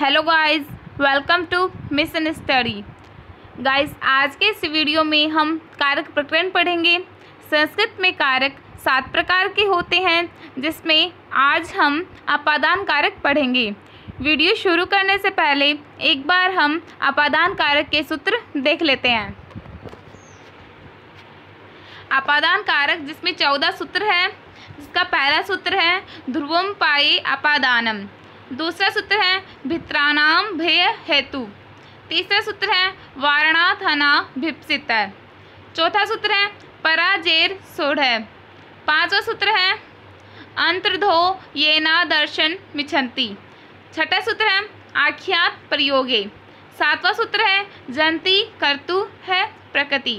Hello guys, welcome to Mission Study. Guys, आज के इस वीडियो में हम कारक प्रकरण पढ़ेंगे। संस्कृत में कारक सात प्रकार के होते हैं, जिसमें आज हम अपादान कारक पढ़ेंगे। वीडियो शुरू करने से पहले एक बार हम अपादान कारक के सूत्र देख लेते हैं। अपादान कारक जिसमें चौदह सूत्र है, जिसका पहला सूत्र है ध्रुवम पाए अपादानम। दूसरा सूत्र है भित्राणाम भेय हेतु। तीसरा सूत्र है वारणाथना भिप्सित चौथा सूत्र है पराजेर सोढ़ पांचवा सूत्र है अंतर्धो ये ना दर्शन मिछंती छठा सूत्र है आख्यात प्रयोगे। सातवां सूत्र है जंती कर्तु है प्रकृति।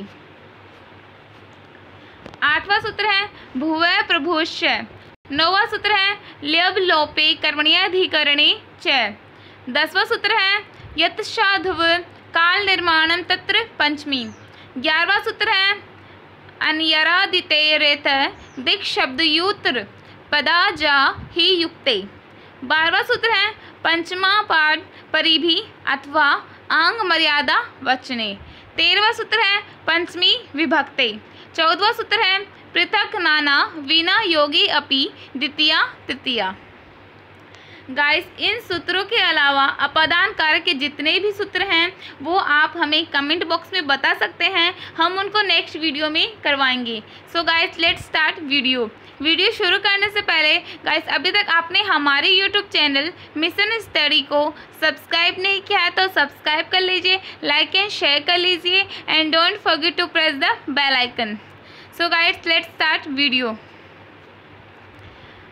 आठवां सूत्र है भुव प्रभुष्य नौवा सूत्र है ल्यब लोपे कर्मण्याधिकरणे च। दसवां सूत्र है यत साधुव काल निर्माणम तत्र पंचमी। ग्यारहवा सूत्र है अनयरादितेरेत दिक् शब्दयूत्र पदा जा ही युक्ते। बारहवा सूत्र है, पंचमा पाठ परिभि अथवा आंग मर्यादा वचने। तेरहवा सूत्र है, पंचमी विभक्ते। चौदवा सूत्र है पृथक नाना विना योगी, अपि, द्वितीया, तृतीया। गाइस इन सूत्रों के अलावा अपादान कारक के जितने भी सूत्र हैं, वो आप हमें कमेंट बॉक्स में बता सकते हैं। हम उनको नेक्स्ट वीडियो में करवाएँगे। So guys let's start video video शुरू करने से पहले गाइस अभी तक आपने हमारे यूट्यूब चैनल मिशन स्टडी को सब्सक्राइब नहीं किया है तो सब्सक्राइब कर लीजिए लाइक एंड शेयर कर लीजिए and don't forget to press the bell icon so guys let start video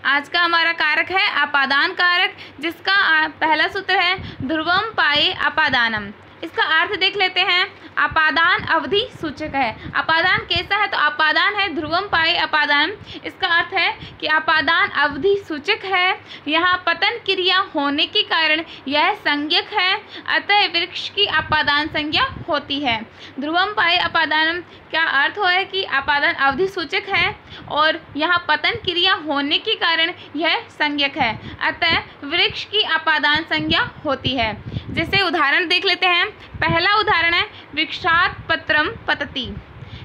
आज का हमारा कारक है आपादान कारक, जिसका पहला सूत्र है ध्रुवम पाए अपादानम। इसका अर्थ देख लेते हैं। अपादान अवधि सूचक है। अपादान कैसा है? तो अपादान है ध्रुवम पाए अपादान। इसका अर्थ है कि अपादान अवधि सूचक है। यहाँ पतन क्रिया होने के कारण यह संज्ञक है। अतः वृक्ष की अपादान संज्ञा होती है। ध्रुवम पाए अपादान। क्या अर्थ हो है कि अपादान अवधि सूचक है? और यहाँ पतन क्रिया होने के कारण यह संज्ञक है। अतः वृक्ष की अपादान संज्ञा होती है। जैसे उदाहरण देख लेते हैं। पहला उदाहरण है, वृक्षात पत्रम पतती।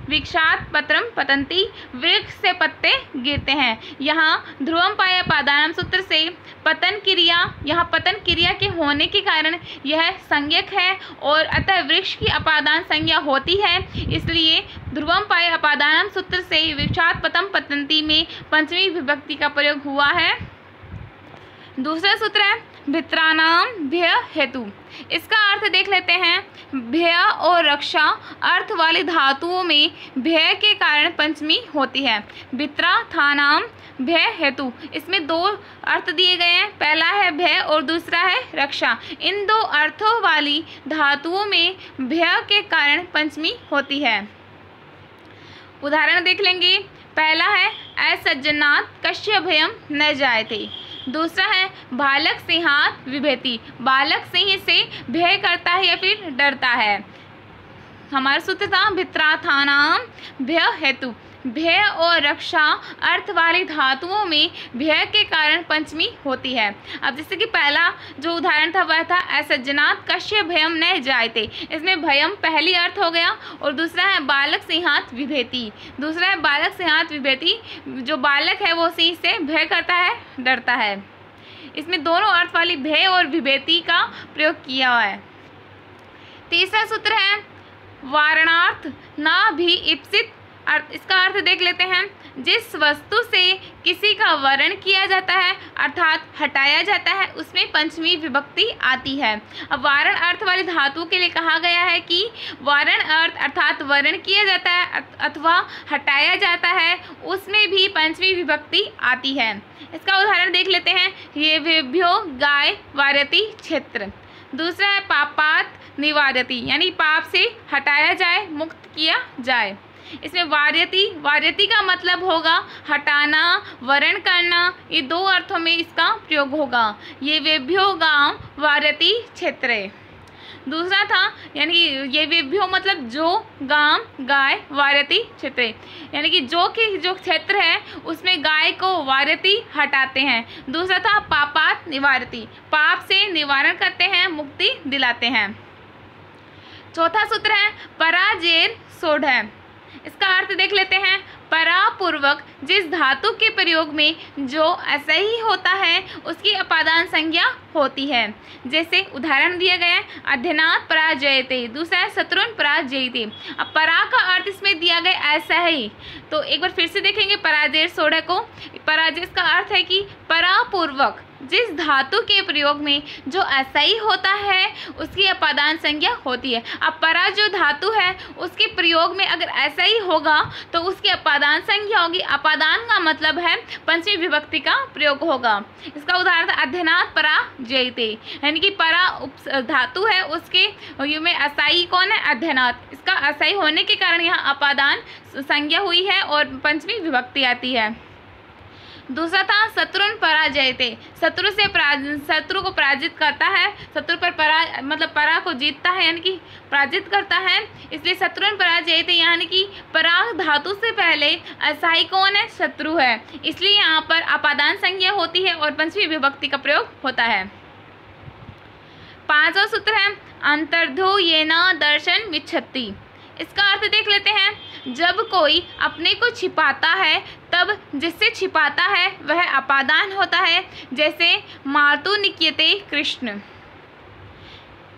वृक्षात पत्रम पतंती वृक्ष से पत्ते गिरते हैं। यहाँ ध्रुवम पाया पादानम सूत्र से पतन क्रिया, यहाँ पतन क्रिया के होने के कारण यह संज्ञक है और अतः वृक्ष की अपादान संज्ञा होती है। इसलिए ध्रुवम पाए अपादानम सूत्र से वृक्षात पतम पतंती में पंचमी विभक्ति का प्रयोग हुआ है। दूसरा सूत्र है भित्रानाम भय हेतु। इसका अर्थ देख लेते हैं, भय और रक्षा अर्थ वाली धातुओं में भय के कारण पंचमी होती है। भित्रा थानाम भय हेतु। इसमें दो अर्थ दिए गए हैं, पहला है भय और दूसरा है रक्षा। इन दो अर्थों वाली धातुओं में भय के कारण पंचमी होती है। उदाहरण देख लेंगे। पहला है असज्जनात् कश्य भयम न जाए थे दूसरा है, बालक सिंहात विभेति। बालक सिंह से भय करता है या फिर डरता है? हमारा सूत्र था भित्राथानाम भय हेतु। भय और रक्षा अर्थ वाली धातुओं में भय के कारण पंचमी होती है। अब जैसे कि पहला जो उदाहरण था, वह था असज्जनात् कश्य भयम न जायते। इसमें भयम पहली अर्थ हो गया और दूसरा है बालक सिंहात विभेति। दूसरा है बालक सिंहात विभेति, जो बालक है वो सिंह से भय करता है, डरता है। इसमें दोनों अर्थ वाली भय और विभेति का प्रयोग किया हुआ है। तीसरा सूत्र है, वारणार्थ ना भी इप्सित अर्थ इसका अर्थ देख लेते हैं, जिस वस्तु से किसी का वर्ण किया जाता है, अर्थात हटाया जाता है, उसमें पंचमी विभक्ति आती है। अब वारण अर्थ वाली धातु के लिए कहा गया है कि वारण अर्थ अर्थात वर्ण किया जाता है अथवा हटाया जाता है, उसमें भी पंचमी विभक्ति आती है। इसका उदाहरण देख लेते हैं, ये विभ्यो गाय वारती क्षेत्र। दूसरा है पापात निवारती यानी पाप से हटाया जाए, मुक्त किया जाए। इसमें वार्यति वार्यति का मतलब होगा हटाना, वर्ण करना, ये दो अर्थों में इसका प्रयोग होगा। ये वेभ्यो गाँव वार्यति क्षेत्र। दूसरा था, यानी कि ये विभ्यो मतलब जो गाँव गाय वारती क्षेत्र। यानी कि जो कि, जो क्षेत्र है, उसमें गाय को वारती हटाते हैं। दूसरा था, पापात निवारती। पाप से निवारण करते हैं, मुक्ति दिलाते हैं। चौथा सूत्र है, पराजेर सोढ़ इसका अर्थ देख लेते हैं, परापूर्वक जिस धातु के प्रयोग में जो असही होता है, उसकी अपादान संज्ञा होती है। जैसे उदाहरण दिया गया है अध्यनाथ पराजयते, दूसरा है शत्रुन पराजयते। अब परा का अर्थ इसमें दिया गया ऐसा ही तो एक बार फिर से देखेंगे पराजय सोडा को। पराजय का अर्थ है कि परापूर्वक जिस धातु के प्रयोग में जो असही होता है, उसकी अपादान संज्ञा होती है। अब परा जो धातु है, उसके प्रयोग में अगर ही होगा तो उसकी अपादान संज्ञा होगी। अपादान का मतलब है पंचमी विभक्ति का प्रयोग होगा। इसका उदाहरण अध्यनाथ परा जयते। यानी कि परा उप धातु है, उसके में असाई कौन है? अध्यनाथ इसका असाई होने के कारण यहाँ अपादान संज्ञा हुई है और पंचमी विभक्ति आती है। दूसरा था शत्रुन पराजय थे शत्रु से शत्रु को पराजित करता है, शत्रु पर परा मतलब परा को जीतता है, यानी कि पराजित करता है। इसलिए शत्रुन पराजय थे यानी कि पराग धातु से पहले असाई कौन है शत्रु है। इसलिए यहाँ पर अपादान संज्ञा होती है और पंचमी विभक्ति का प्रयोग होता है। पांचवा सूत्र है अंतर्धो ये न दर्शन विच्छत्ति इसका अर्थ देख लेते हैं। जब कोई अपने को छिपाता है, तब जिससे छिपाता है, वह अपादान होता है, जैसे मातु निक्यते कृष्ण।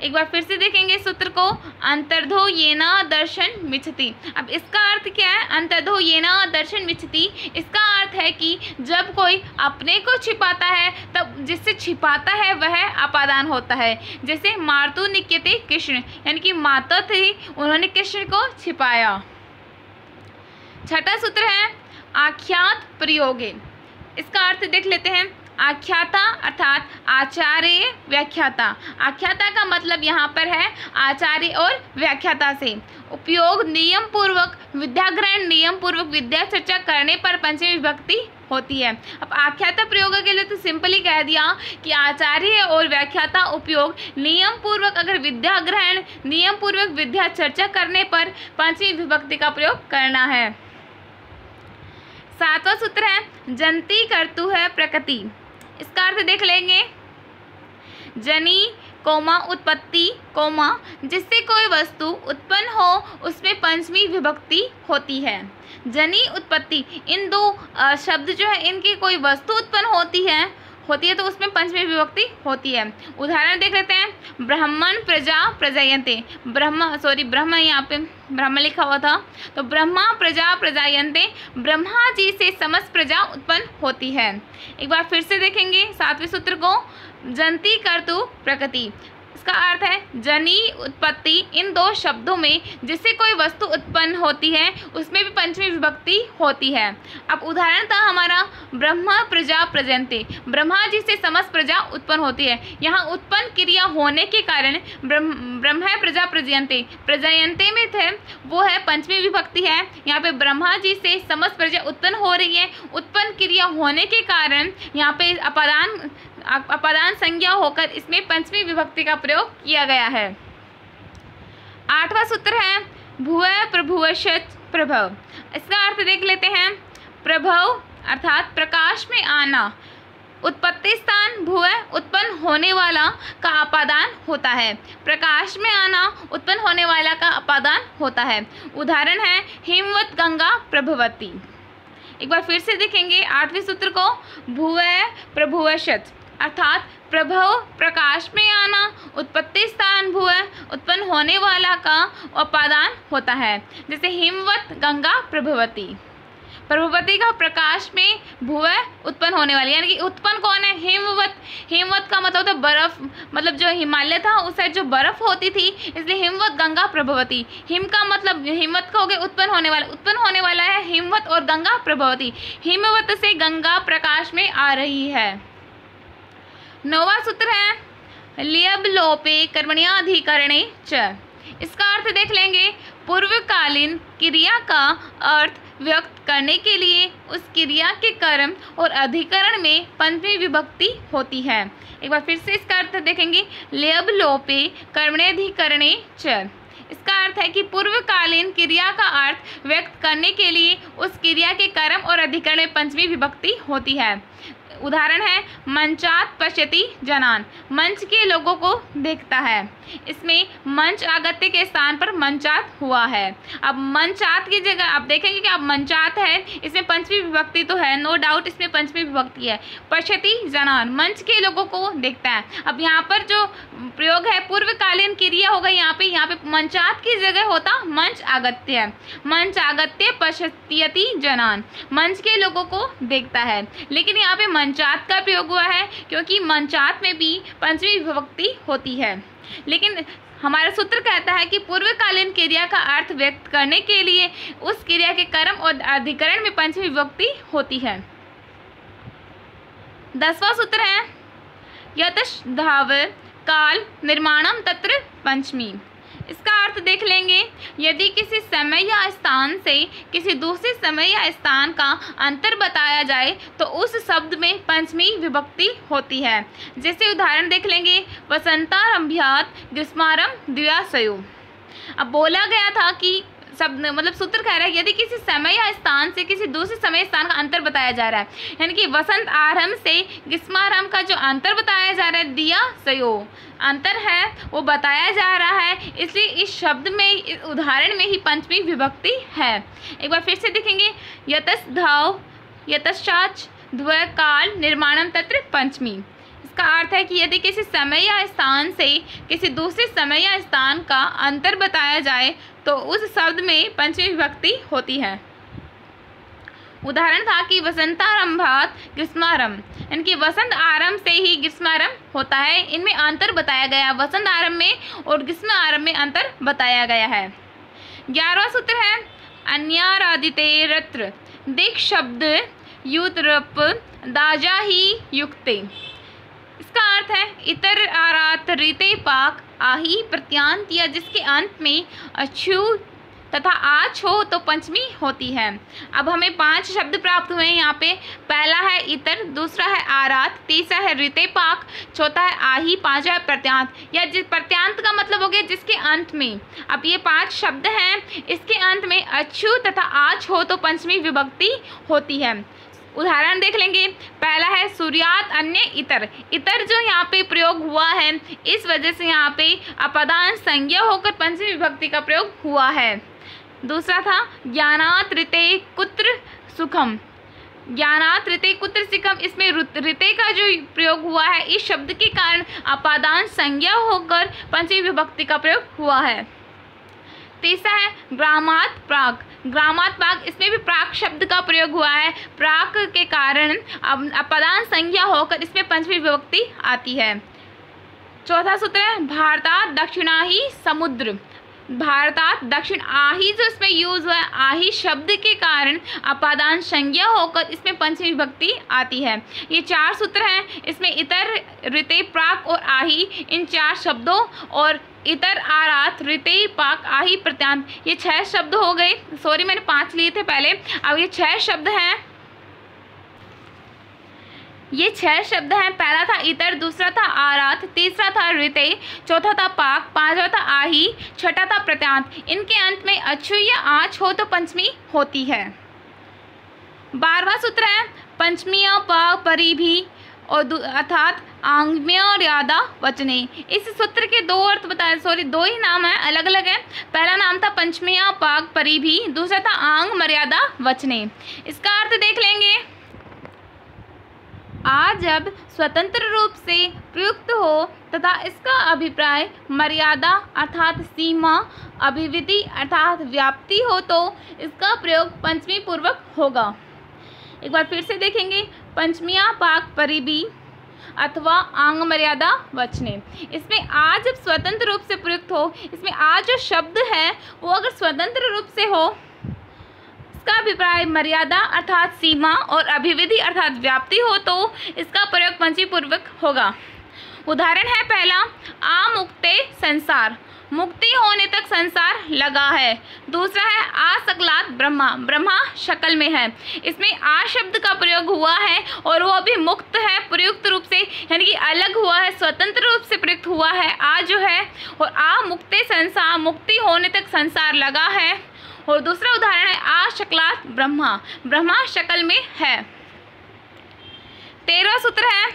एक बार फिर से देखेंगे सूत्र को, अंतर्धो येना दर्शन मिछती अब इसका अर्थ क्या है? अंतर्धो येना दर्शन मिछती इसका अर्थ है कि जब कोई अपने को छिपाता है, तब जिससे छिपाता है, वह अपादान होता है। जैसे मारतु निक्यते कृष्ण, यानी कि माता थी, उन्होंने कृष्ण को छिपाया। छठा सूत्र है, आख्यात प्रयोगे। इसका अर्थ देख लेते हैं। आख्याता अर्थात आचार्य व्याख्याता। आख्याता का मतलब यहाँ पर है आचार्य और व्याख्याता से। उपयोग नियम पूर्वक विद्याग्रहण नियम पूर्वक विद्या चर्चा करने पर पंचमी विभक्ति होती है। अब आख्याता प्रयोग के लिए तो सिंपली कह दिया कि आचार्य और व्याख्याता उपयोग नियम पूर्वक अगर विद्या ग्रहण नियम पूर्वक विद्या चर्चा करने पर पंचमी विभक्ति का प्रयोग करना है। सातवां सूत्र है, जंती करतु है प्रकृति। इसका अर्थ देख लेंगे। जनी, कोमा उत्पत्ति, कोमा, जिससे कोई वस्तु उत्पन्न हो, उसमें पंचमी विभक्ति होती है। जनी उत्पत्ति, इन दो शब्द जो है, इनकी कोई वस्तु उत्पन्न होती है होती है तो उसमें पंचमी विभक्ति होती है। उदाहरण देख लेते हैं। ब्राह्मण प्रजा प्रजायंते ब्रह्म सॉरी ब्रह्म यहाँ पे ब्रह्म लिखा हुआ था। तो ब्रह्मा प्रजा प्रजायंते ब्रह्मा जी से समस्त प्रजा उत्पन्न होती है। एक बार फिर से देखेंगे सातवें सूत्र को। जंती कर्तु प्रकृति। इसका अर्थ है जनी, उत्पत्ति, इन दो शब्दों में जिससे कोई वस्तु उत्पन्न होती है, उसमें भी पंचमी विभक्ति होती है। अब उदाहरण था हमारा, ब्रह्म प्रजा प्रजंते ब्रह्मा जी से समस्त प्रजा उत्पन्न होती है। यहाँ उत्पन्न क्रिया होने के कारण ब्रह्म ब्रह्म प्रजा प्रजयंते प्रजयंते में थे, वो है पंचमी विभक्ति है। यहाँ पे ब्रह्मा जी से समस्त प्रजा उत्पन्न हो रही है। उत्पन्न क्रिया होने के कारण यहाँ पे अपदान अपदान संज्ञा होकर इसमें पंचमी विभक्ति का प्रयोग किया गया है। आठवां सूत्र है, भुव प्रभुवशत प्रभव। इसका अर्थ देख लेते हैं। प्रभव, अर्थात प्रकाश में आना, उत्पत्ति स्थान भुव उत्पन्न होने वाला का अपादान होता है। प्रकाश में आना, उत्पन्न होने वाला का अपादान होता है। उदाहरण है, हिमवत गंगा प्रभवती। एक बार फिर से देखेंगे आठवें सूत्र को, भुव प्रभुवशत अर्थात प्रभव प्रकाश में आना, उत्पत्ति स्थान भू उत्पन्न होने वाला का उपादान होता है। जैसे हिमवत, गंगा, प्रभवती। प्रभुपति का प्रकाश में भुव उत्पन्न होने वाली, यानी कि उत्पन्न कौन है? हिमवत। हिमवत का मतलब है बर्फ़ मतलब जो हिमालय था, उस साइड जो बर्फ़ होती थी, इसलिए हिमवत, गंगा, प्रभवती। हिम का मतलब हिमवत का हो गया उत्पन्न होने वाला। उत्पन्न होने वाला है हिमवत और गंगा, प्रभवती। हिमवत से गंगा प्रकाश में आ रही है। नौवा सूत्र है। लियब लोपे कर्मण्याधिकरणे च। इसका अर्थ देख लेंगे, पूर्वकालीन क्रिया का अर्थ व्यक्त करने के लिए उस क्रिया के कर्म और अधिकरण में पंचमी विभक्ति होती है। एक बार फिर से इसका अर्थ देखेंगे लेब लोपे कर्मणेधिकरणे च। इसका अर्थ है कि पूर्वकालीन क्रिया का अर्थ व्यक्त करने के लिए उस क्रिया के कर्म और अधिकरण में पंचमी विभक्ति होती है। उदाहरण है मंचात पश्यति जनान। मंच के लोगों को देखता है। इसमें मंच आगत्य के स्थान पर मंचात हुआ है। अब मंचात की जगह, आप देखेंगे कि अब मंचात है, इसमें पंचमी विभक्ति तो है नो डाउट इसमें पंचमी विभक्ति है। पश्यति जनान, मंच के लोगों को देखता है। अब यहाँ पर जो प्रयोग है, पूर्वकालीन क्रिया होगा यहाँ पे यहाँ पे मंचात की जगह होता मंच आगत्य है। मंच आगत्य पश्यति जनान, मंच के लोगों को देखता है। लेकिन यहाँ पे मंचात का प्रयोग हुआ है, क्योंकि मंचात में भी पंचमी विभक्ति होती है। लेकिन हमारा सूत्र कहता है कि पूर्वकालीन क्रिया का अर्थ व्यक्त करने के लिए उस क्रिया के कर्म और अधिकरण में पंचमी विभक्ति होती है। दसवां सूत्र है यतश धाव काल निर्माणम तत्र पंचमी। इसका अर्थ देख लेंगे, यदि किसी समय या स्थान से किसी दूसरे समय या स्थान का अंतर बताया जाए तो उस शब्द में पंचमी विभक्ति होती है। जैसे उदाहरण देख लेंगे, वसंतारंभ्यात, ग्रीष्मारंभ, द्वियासयु। अब बोला गया था कि शब्द मतलब सूत्र कह रहा है, यदि किसी समय या स्थान से किसी दूसरे समय स्थान का अंतर बताया जा रहा है, यानी कि वसंत आरंभ से ग्रीष्मारंभ का जो अंतर बताया जा रहा है, दिया, सयो, अंतर है, वो बताया जा रहा है, इसलिए इस शब्द में, इस उदाहरण में ही पंचमी विभक्ति है। एक बार फिर से देखेंगे यतस धाव यतश्चाच द्व काल निर्माणम तत्र पंचमी। इसका अर्थ है कि यदि किसी समय या स्थान से किसी दूसरे समय या स्थान का अंतर बताया जाए तो उस शब्द में पंचमी विभक्ति होती है। उदाहरण था कि वसंतारंभात ग्रीष्मारंभ। यानी कि वसंत आरंभ से ही ग्रीष्मारंभ होता है। इनमें अंतर बताया गया। वसंत आरंभ में और ग्रीष्म आरंभ में अंतर बताया गया है। ग्यारहवा सूत्र है, अन्यारादिते रत्र। दिक शब्द युतरप दाजा ही युक्ते। इसका अर्थ है, इतर आरात रीते पाक आही प्रत्यांत या जिसके अंत में अछू तथा आछ हो तो पंचमी होती है। अब हमें पाँच शब्द प्राप्त हुए हैं यहाँ पे। पहला है इतर, दूसरा है आरात, तीसरा है ऋते पाक, चौथा है आही, पांचवा है प्रत्यांत। या जिस, प्रत्यांत का मतलब हो गया जिसके अंत में। अब ये पाँच शब्द हैं, इसके अंत में अछू तथा आछ हो तो पंचमी विभक्ति होती है। उदाहरण देख लेंगे। पहला है सूर्यात, अन्य इतर। इतर जो यहाँ पे प्रयोग हुआ है, इस वजह से यहाँ पे अपदान संज्ञा होकर पंचमी विभक्ति का प्रयोग हुआ है। दूसरा था, ज्ञानात ऋते कुत्र सुखम। ज्ञानात ऋते कुत्र सिखम, इसमें ऋते का जो प्रयोग हुआ है, इस शब्द के कारण अपादान संज्ञा होकर पंचमी विभक्ति का प्रयोग हुआ है। तीसरा है ग्रामात प्राग। ग्रामात प्राग, इसमें भी प्राक शब्द का प्रयोग हुआ है। प्राक के कारण अपदान संज्ञा होकर इसमें पंचमी विभक्ति आती है। चौथा सूत्र है, भारतात दक्षिणा ही समुद्र। भारतात दक्षिण आही जो इसमें यूज़ हुआ है, आही शब्द के कारण अपादान संज्ञा होकर इसमें पंचमी विभक्ति आती है। ये चार सूत्र हैं, इसमें इतर ऋते प्राक और आही, इन चार शब्दों और इतर आरात ऋते पाक आही प्रत्यांत। ये छह शब्द हो गए। सॉरी मैंने पाँच लिए थे पहले। अब ये छह शब्द हैं। ये छह शब्द हैं। पहला था इतर, दूसरा था आरात, तीसरा था ऋते चौथा था पाक, पांचवा था आही, छठा था प्रत्यांत। इनके अंत में अच्छु या आँच हो तो पंचमी होती है। बारवा सूत्र है, पंचमिया पा परी भी। और अर्थात आंगम्यादा वचने। इस सूत्र के दो अर्थ बताए सॉरी दो ही नाम है अलग अलग है। पहला नाम था पंचमिया पाक परी भी, दूसरा था आंग मर्यादा वचने। इसका अर्थ देख लेंगे। आज जब स्वतंत्र रूप से प्रयुक्त हो तथा इसका अभिप्राय मर्यादा अर्थात सीमा, अभिविधि अर्थात व्याप्ति हो तो इसका प्रयोग पंचमी पूर्वक होगा। एक बार फिर से देखेंगे। पंचमिया, पाक परिबी अथवा आंग मर्यादा वचने। इसमें आज जब स्वतंत्र रूप से प्रयुक्त हो, इसमें आज जो शब्द है, वो अगर स्वतंत्र रूप से हो, इसका अभिप्राय मर्यादा अर्थात सीमा और अभिविधि अर्थात व्याप्ति हो तो इसका प्रयोग पंचीपूर्वक होगा। उदाहरण है पहला, आमुक्ते संसार। मुक्ति होने तक संसार लगा है। दूसरा है आसकलात ब्रह्मा। ब्रह्मा शक्ल में है। इसमें आ शब्द का प्रयोग हुआ है और वो अभी मुक्त है, प्रयुक्त रूप से, यानी कि अलग हुआ है, स्वतंत्र रूप से प्रयुक्त हुआ है। आ जो है, और आ मुक्ति संसार मुक्ति होने तक संसार लगा है। और दूसरा उदाहरण है, आ शक्लात ब्रह्मा। ब्रह्मा शक्ल में है। तेरह सूत्र है,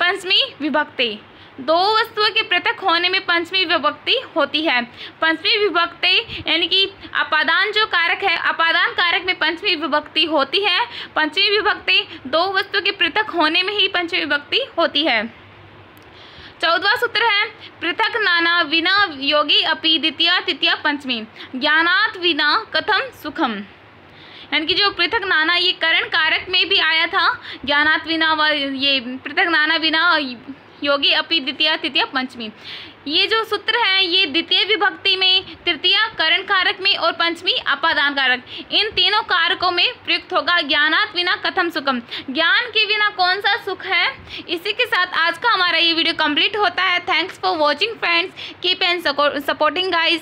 पंचमी विभक्ति। दो वस्तुओं के पृथक होने में पंचमी विभक्ति होती है। पंचमी विभक्ति, यानी कि अपादान जो कारक है, अपादान कारक में पंचमी विभक्ति होती है। पंचमी विभक्ति दो वस्तुओं के पृथक होने में ही पंचमी विभक्ति होती है। चौदवा सूत्र है, पृथक नाना विना योगी अपि द्वितीय, तृतीय, पंचमी। ज्ञानात विना कथम सुखम? यानी कि जो पृथक नाना, ये करण कारक में भी आया था, ज्ञानात विना व ये पृथक नाना विना योगी अपि द्वितीय, तृतीय, पंचमी। ये जो सूत्र है, ये द्वितीय विभक्ति में, तृतीय करण कारक में और पंचमी अपादान कारक। इन तीनों कारकों में प्रयुक्त होगा ज्ञानात बिना कथम सुखम ज्ञान के बिना कौन सा सुख है? इसी के साथ आज का हमारा ये वीडियो कंप्लीट होता है। Thanks for watching friends keep and supporting guys